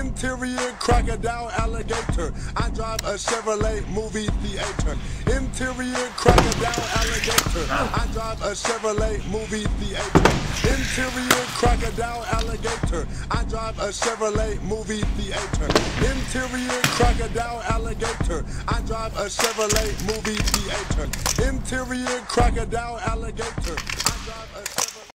Interior crocodile alligator. I drive a Chevrolet movie theater. Interior crocodile alligator. I drive a Chevrolet movie theater. Interior crocodile alligator. I drive a Chevrolet movie theater. Interior crocodile alligator. I drive a Chevrolet movie theater. Interior crocodile alligator.